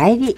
帰り。